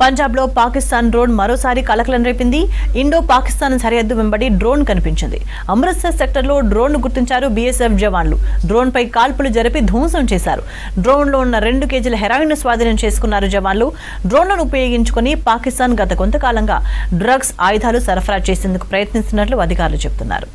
పంజాబ్లో పాకిస్తాన్ డ్రోన్ మరోసారి కలకలం రేపింది. ఇండో పాకిస్తాన్ సరిహద్దు వెంబడి డ్రోన్ కనిపించింది. అమృత్సర్ సెక్టర్లో డ్రోన్ గుర్తించారు బీఎస్ఎఫ్ జవాన్లు. డ్రోన్ పై కాల్పులు జరిపి ధ్వంసం చేశారు. డ్రోన్లో ఉన్న రెండు కేజీల హెరాయిన్ స్వాధీనం చేసుకున్నారు జవాన్లు. డ్రోన్లను ఉపయోగించుకుని పాకిస్తాన్ గత కొంతకాలంగా డ్రగ్స్ ఆయుధాలు సరఫరా చేసేందుకు ప్రయత్నిస్తున్నట్లు అధికారులు చెబుతున్నారు.